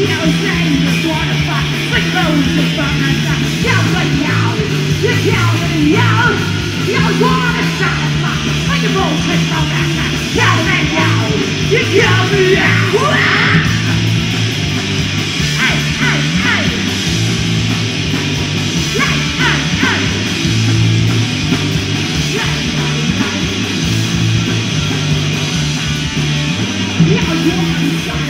heroes names are glorified Like those of Batman side Yell like yow You yell and yow Yell's wanna satisfy Like a bullshit from that side Yell and yow You yell and yow Yeah, yeah, yeah.